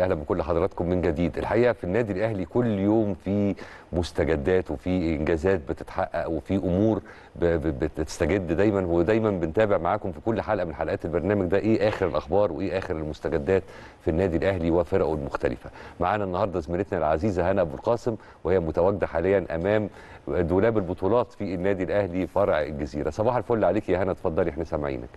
أهلا بكل حضراتكم من جديد. الحقيقة في النادي الأهلي كل يوم في مستجدات وفي إنجازات بتتحقق وفي أمور بتستجد. دايما ودايما بنتابع معاكم في كل حلقة من حلقات البرنامج ده إيه آخر الأخبار وإيه آخر المستجدات في النادي الأهلي وفرقه المختلفة. معانا النهارده زميلتنا العزيزة هنا أبو القاسم وهي متواجدة حاليا أمام دولاب البطولات في النادي الأهلي فرع الجزيرة. صباح الفل عليك يا هنا اتفضلي إحنا سامعينك.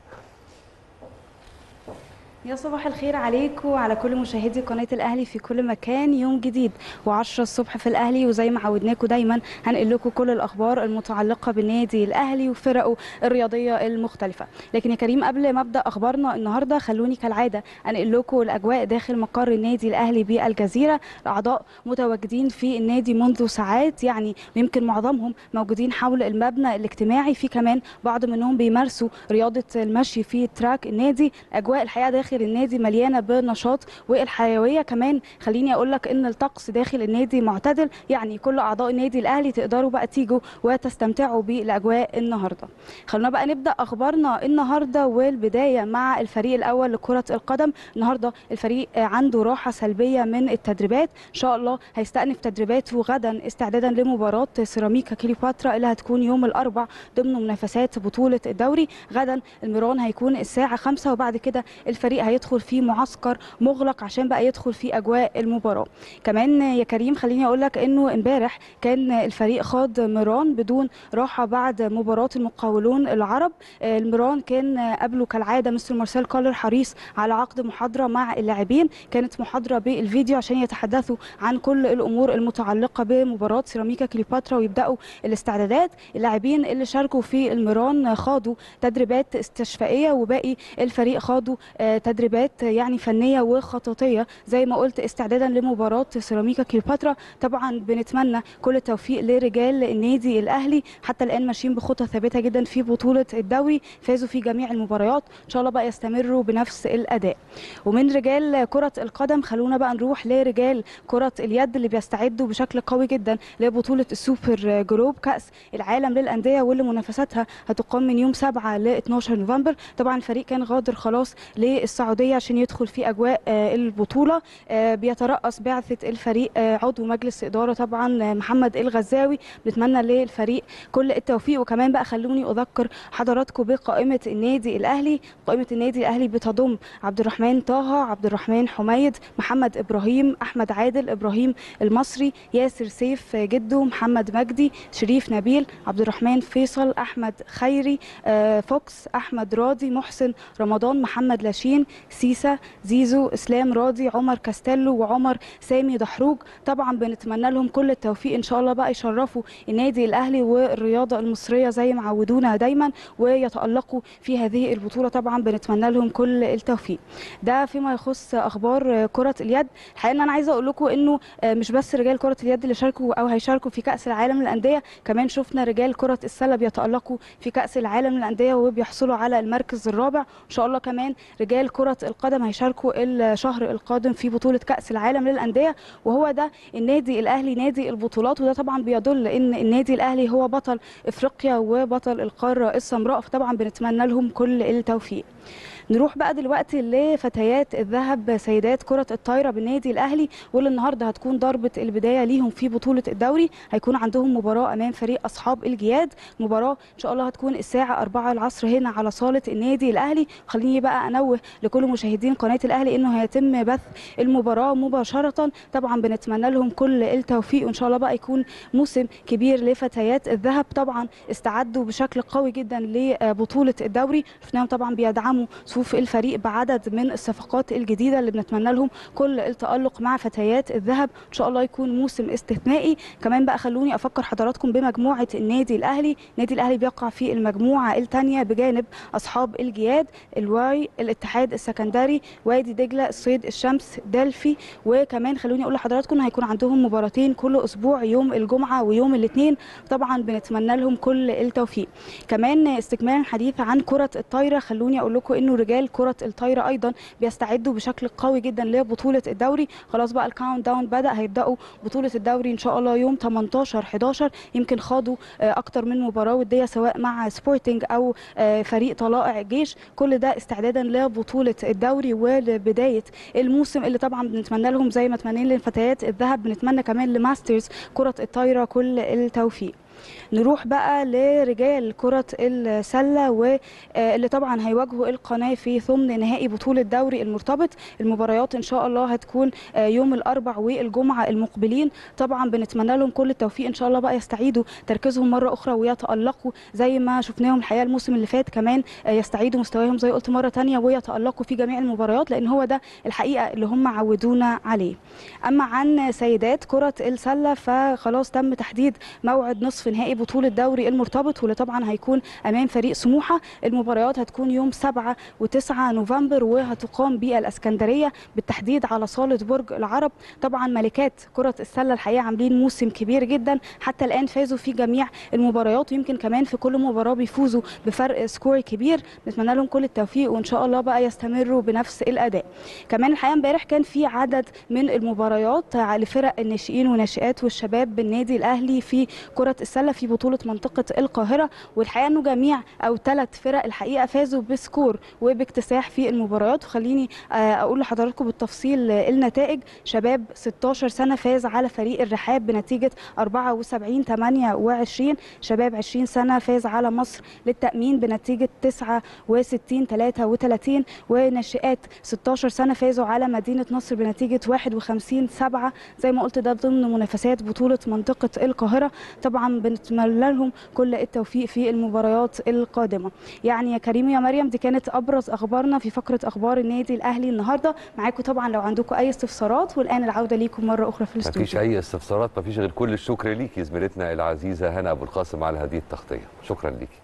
يا صباح الخير عليكم وعلى كل مشاهدي قناة الأهلي في كل مكان. يوم جديد و10 الصبح في الأهلي وزي ما عودناكم دايما هنقل لكم كل الأخبار المتعلقة بالنادي الأهلي وفرقه الرياضية المختلفة. لكن يا كريم قبل ما أبدأ أخبارنا النهاردة خلوني كالعادة أنقل لكم الأجواء داخل مقر النادي الأهلي بالجزيرة. الأعضاء متواجدين في النادي منذ ساعات يعني يمكن معظمهم موجودين حول المبنى الاجتماعي. في كمان بعض منهم بيمارسوا رياضة المشي في تراك النادي. الأجواء الحقيقة داخل النادي مليانة بالنشاط والحيوية. كمان خليني أقول لك إن الطقس داخل النادي معتدل يعني كل أعضاء النادي الأهلي تقدروا بقى تيجوا وتستمتعوا بالأجواء النهاردة. خلونا بقى نبدأ أخبارنا النهاردة والبداية مع الفريق الأول لكرة القدم. النهاردة الفريق عنده راحة سلبية من التدريبات. إن شاء الله هيستأنف تدريباته غدا استعدادا لمباراة سيراميكا كليوباترا اللي هتكون يوم الأربع ضمن منافسات بطولة الدوري. غدا الميران هيكون الساعة 5 وبعد كده الفريق هيدخل في معسكر مغلق عشان بقى يدخل في أجواء المباراة. كمان يا كريم خليني أقول لك إنه إمبارح كان الفريق خاض ميران بدون راحة بعد مباراة المقاولون العرب. آه، الميران كان قبله كالعادة مستر مارسيل كولر حريص على عقد محاضرة مع اللاعبين. كانت محاضرة بالفيديو عشان يتحدثوا عن كل الأمور المتعلقة بمباراة سيراميكا كليوباترا ويبدأوا الاستعدادات. اللاعبين اللي شاركوا في الميران خاضوا تدريبات استشفائية وباقي الفريق خاضوا آه، تدريبات يعني فنية وخططية زي ما قلت استعدادا لمباراة سيراميكا كليوباترا. طبعا بنتمنى كل التوفيق لرجال النادي الأهلي. حتى الآن ماشيين بخطى ثابتة جدا في بطولة الدوري. فازوا في جميع المباريات. إن شاء الله بقى يستمروا بنفس الأداء. ومن رجال كرة القدم خلونا بقى نروح لرجال كرة اليد اللي بيستعدوا بشكل قوي جدا لبطولة السوبر جلوب كأس العالم للأندية واللي منافساتها هتقام من يوم 7 ل 12 نوفمبر. طبعا الفريق كان غادر خلاص للسعودية عشان يدخل في أجواء آه، البطولة. آه، بيترأس بعثة الفريق آه، عضو مجلس إدارة طبعا محمد الغزاوي. بنتمنى للفريق كل التوفيق. وكمان بقى خلوني أذكر حضراتكم بقائمة النادي الأهلي. قائمة النادي الأهلي بتضم عبد الرحمن طه عبد الرحمن حميد محمد إبراهيم أحمد عادل إبراهيم المصري ياسر سيف جدو محمد مجدي شريف نبيل عبد الرحمن فيصل أحمد خيري فوكس أحمد راضي محسن رمضان محمد لاشين سيسا زيزو إسلام راضي عمر كاستيلو وعمر سامي دحروج. طبعا بنتمنى لهم كل التوفيق إن شاء الله بقى يشرفوا النادي الأهلي والرياضة المصرية زي ما عودونا دايما ويتألقوا في هذه البطولة. طبعا بنتمنى لهم كل التوفيق. ده فيما يخص أخبار كرة اليد. الحقيقة إن أنا عايزة أقول لكم إنه مش بس رجال كرة اليد اللي شاركوا أو هيشاركوا في كأس العالم للأندية كمان شفنا رجال كرة السلة بيتألقوا في كأس العالم للأندية وبيحصلوا على المركز الرابع. إن شاء الله كمان رجال كرة القدم هيشاركوا الشهر القادم في بطولة كأس العالم للأندية وهو ده النادي الأهلي نادي البطولات وده طبعا بيدل إن النادي الأهلي هو بطل إفريقيا وبطل القارة السمراء فطبعا بنتمنى لهم كل التوفيق. نروح بقى دلوقتي لفتيات الذهب سيدات كرة الطايرة بالنادي الأهلي واللي النهاردة هتكون ضربة البداية ليهم في بطولة الدوري. هيكون عندهم مباراة أمام فريق أصحاب الجياد. مباراة إن شاء الله هتكون الساعة 4 العصر هنا على صالة النادي الأهلي. خليني بقى أنوه لكل مشاهدين قناة الأهلي إنه هيتم بث المباراة مباشرة. طبعا بنتمنى لهم كل التوفيق وإن شاء الله بقى يكون موسم كبير لفتيات الذهب. طبعا استعدوا بشكل قوي جدا لبطولة الدوري. شفناهم طبعا بيدعموا صفوف الفريق بعدد من الصفقات الجديدة اللي بنتمنى لهم كل التألق مع فتيات الذهب. إن شاء الله يكون موسم استثنائي. كمان بقى خلوني أفكر حضراتكم بمجموعة النادي الأهلي. النادي الأهلي بيقع في المجموعة الثانية بجانب أصحاب الجياد الواي الاتحاد السكندري وادي دجلة الصيد الشمس دلفي. وكمان خلوني أقول لحضراتكم هيكون عندهم مباراتين كل أسبوع يوم الجمعة ويوم الاثنين. طبعا بنتمنى لهم كل التوفيق. كمان استكمالا حديث عن كرة الطايرة خلوني أقول لكم إنه رجال كرة الطايرة أيضا بيستعدوا بشكل قوي جدا لبطولة الدوري. خلاص بقى ال count down بدأ هيبدأوا بطولة الدوري إن شاء الله يوم 18 11 يمكن خاضوا أكتر من مباراة ودية سواء مع سبورتنج أو فريق طلائع الجيش كل ده استعدادا لبطولة الدوري ولبداية الموسم اللي طبعا بنتمنى لهم زي ما اتمنى للفتيات الذهب. بنتمنى كمان لماسترز كرة الطايرة كل التوفيق. نروح بقى لرجال كرة السلة واللي طبعا هيواجهوا القناة في ضمن نهائي بطولة دوري المرتبط. المباريات إن شاء الله هتكون يوم الأربع والجمعة المقبلين. طبعا بنتمنى لهم كل التوفيق. إن شاء الله بقى يستعيدوا تركيزهم مرة أخرى ويتألقوا. زي ما شفناهم الحقيقة الموسم اللي فات كمان يستعيدوا مستواهم زي قلت مرة تانية ويتألقوا في جميع المباريات لأن هو ده الحقيقة اللي هم عودونا عليه. أما عن سيدات كرة السلة فخلاص تم تحديد موعد نصف نهائي بطولة دوري المرتبط واللي طبعا هيكون أمام فريق سموحة. المباريات هتكون يوم 7 و9 نوفمبر وهتقام بالإسكندرية بالتحديد على صالة برج العرب. طبعا ملكات كرة السلة الحقيقة عاملين موسم كبير جدا. حتى الآن فازوا في جميع المباريات ويمكن كمان في كل مباراة بيفوزوا بفرق سكور كبير. نتمنى لهم كل التوفيق وإن شاء الله بقى يستمروا بنفس الأداء. كمان الحقيقة امبارح كان في عدد من المباريات لفرق الناشئين والناشئات والشباب بالنادي الأهلي في كرة السلة في بطولة منطقة القاهرة والحقيقة أنه جميع أو ثلاث فرق الحقيقة فازوا بسكور وباكتساح في المباريات. وخليني أقول لحضراتكم بالتفصيل النتائج. شباب 16 سنة فاز على فريق الرحاب بنتيجة 74 28 شباب 20 سنة فاز على مصر للتأمين بنتيجة 69 33 وناشئات 16 سنة فازوا على مدينة نصر بنتيجة 51 7 زي ما قلت ده ضمن منافسات بطولة منطقة القاهرة. طبعا بنتمنى لهم كل التوفيق في المباريات القادمة. يعني يا كريم يا مريم دي كانت أبرز أخبارنا في فقرة أخبار النادي الأهلي النهارده. معاكم طبعا لو عندكم أي استفسارات والآن العودة ليكم مرة أخرى في الاستوديو. مفيش أي استفسارات مفيش غير كل الشكر ليكي زميلتنا العزيزة هنا أبو القاسم على هذه التغطية. شكرا ليكي.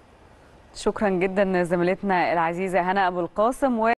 شكرا جدا زميلتنا العزيزة هنا أبو القاسم.